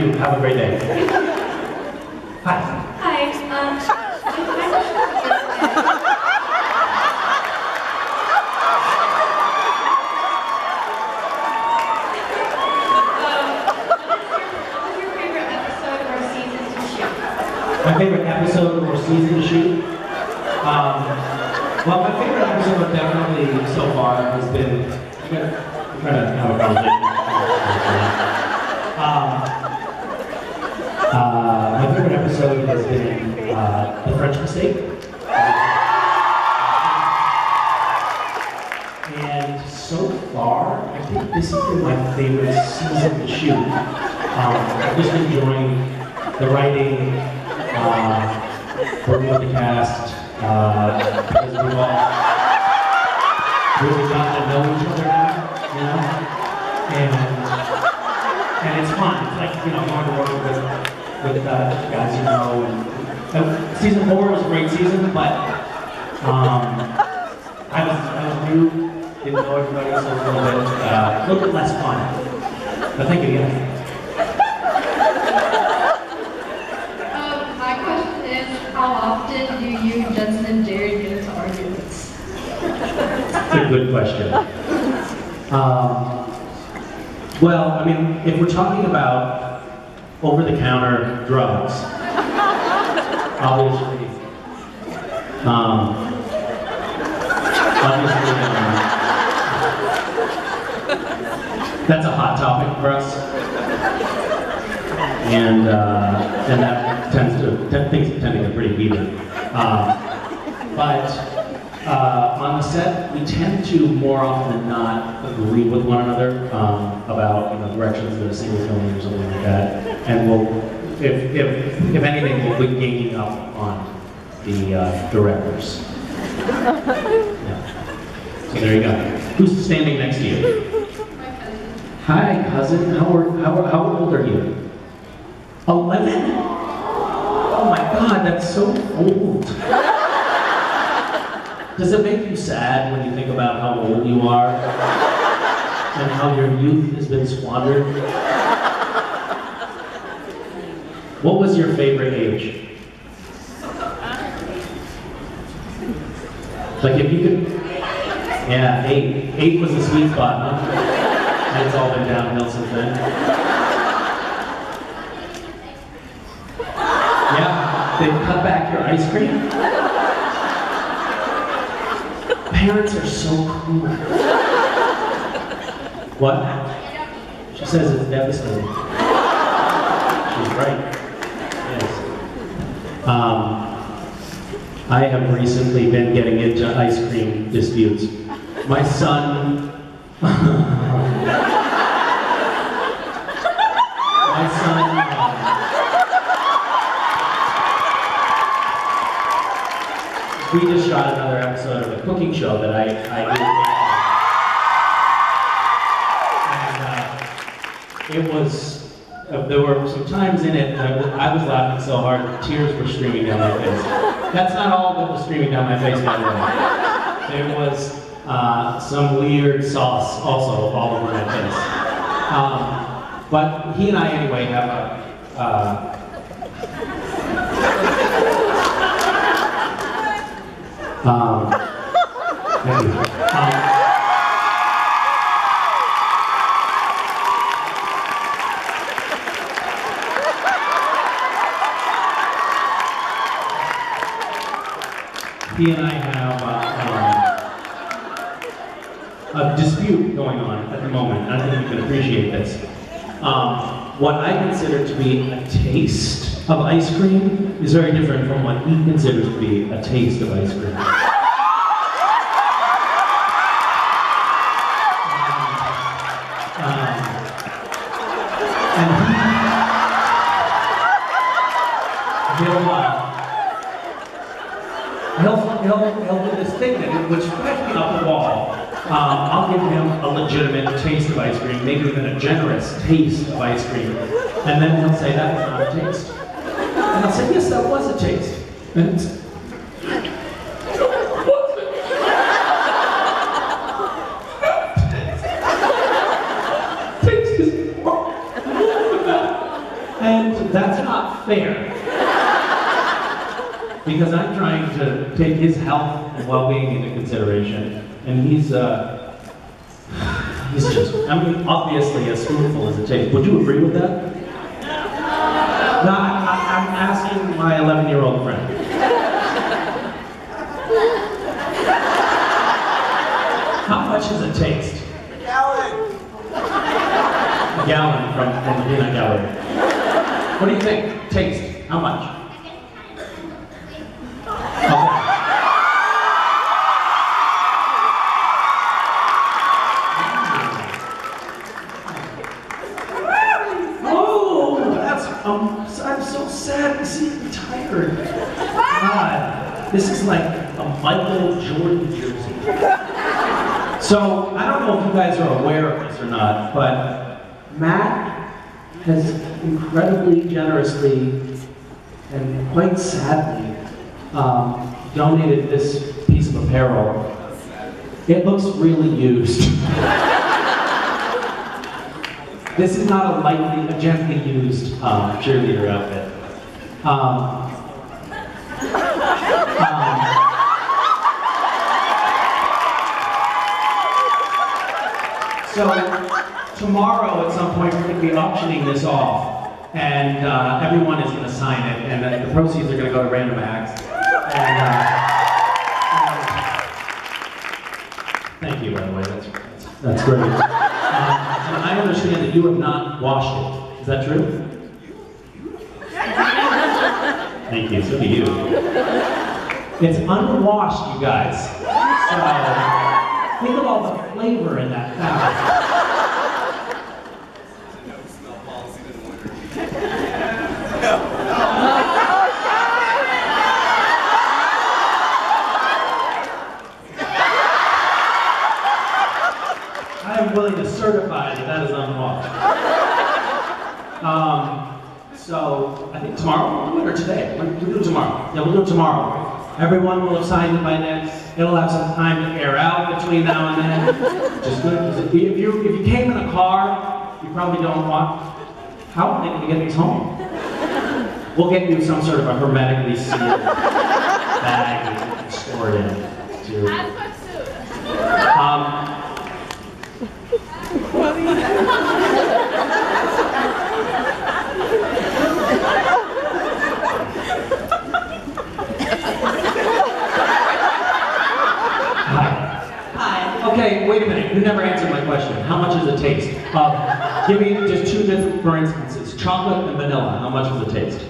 Have a great day. Hi. Hi. Um, what's your favorite episode or season to shoot? My favorite episode or season to shoot? Um, well, my favorite episode definitely so far has been. I'm trying to have a conversation. Um, uh, my favorite episode has been uh, The French Mistake. And so far, I think this has been my favorite season to shoot. Um, I've just enjoying the writing, uh, working with the cast, uh, because we've all really gotten to know each other now, you know? And, and it's fun. It's like, you know, going to work with, with uh, guys you know. And, uh, season four was a great season, but um, I was, I was new, didn't know everybody, so it was a little bit, uh, a little bit less fun. But thank you again. Um, my question is, how often do you, Jensen, and Jared get into arguments? That's a good question. Um, well, I mean, if we're talking about over-the-counter drugs, obviously, um, obviously, um, that's a hot topic for us, and uh, and that tends to things tend to get pretty heated. Um, but uh, on the set, we tend to more often than not agree with one another um, about you know, directions that a is going or something like that. And we'll, if, if, if anything, we'll be ganging up on the uh, directors. Yeah. So there you go. Who's standing next to you? Hi, cousin. How, are, how, how old are you? 11? Oh my god, that's so old. Does it make you sad when you think about how old you are? And how your youth has been squandered? What was your favorite age? Like if you could, yeah, eight. Eight was the sweet spot, huh? It's all been downhill since then. Yeah, they cut back your ice cream. Parents are so cool. What? She says it's devastating. She's right. Yes. Um, I have recently been getting into ice cream disputes. My son. um, we just shot another episode of a cooking show that I, I do. And uh, it was, uh, there were some times in it that I was laughing so hard, tears were streaming down my face. That's not all that was streaming down my face, by the way. There was uh, some weird sauce also all over my face. Um, but he and I, anyway, have a, uh, Um. Um, he and I have uh, um, a dispute going on at the moment. I think you can appreciate this. Um, what I consider to be a taste of ice cream is very different from what he considers to be a taste of ice cream. Um, he, he'll, he'll, he'll, do this thing that which drives me up. Um, Uh, I'll give him a legitimate taste of ice cream, maybe even a generous taste of ice cream, and then he'll say that was not a taste. And I'll say, yes, that was a taste. And it's. And that's not fair. Because I'm trying to take his health and well-being into consideration, and he's, uh, he's just, I mean, obviously as spoonful as it takes. Would you agree with that? No, I, I'm asking my 11-year-old friend. How much does it taste? Gallon. A gallon from, from the peanut gallery. What do you think? Taste? How much? Um, I'm so sad to see you tired. God, this is like a Michael Jordan jersey. So, I don't know if you guys are aware of this or not, but Matt has incredibly generously and quite sadly um, donated this piece of apparel. It looks really used. this is not a lightly, a gently used um, cheerleader outfit. Um, um, So tomorrow at some point we're going to be auctioning this off, and uh, everyone is going to sign it, and the, the proceeds are going to go to Random Acts. And, uh, thank you, by the way. That's, that's great. I understand that you have not washed it. Is that true? Thank you. So do you. It's unwashed, you guys. So think of all the flavor in that fabric. I am willing to certify that that is unwashed. Um, so I think tomorrow we'll do it or today. We'll we'll do it tomorrow. Yeah, we'll do it tomorrow. Everyone will have signed it by then. It'll have some time to air out between now and then. Just good. 'cause If you, if you came in a car, you probably don't want. How are they going to get these home? We'll get you some sort of a hermetically sealed bag that you can store it in. To, um, hi. Hi. Okay, wait a minute. You never answered my question. How much does it taste? Uh, give me just two different, for instances, chocolate and vanilla. How much does it taste?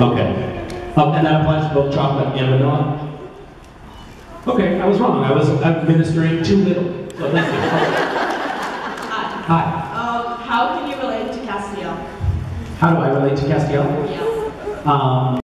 Okay. Um, and that applies to both chocolate and vanilla? Okay, I was wrong. I was administering too little. So thank you. Hi. Hi. Um, how can you relate to Castiel? How do I relate to Castiel? Yes. Um,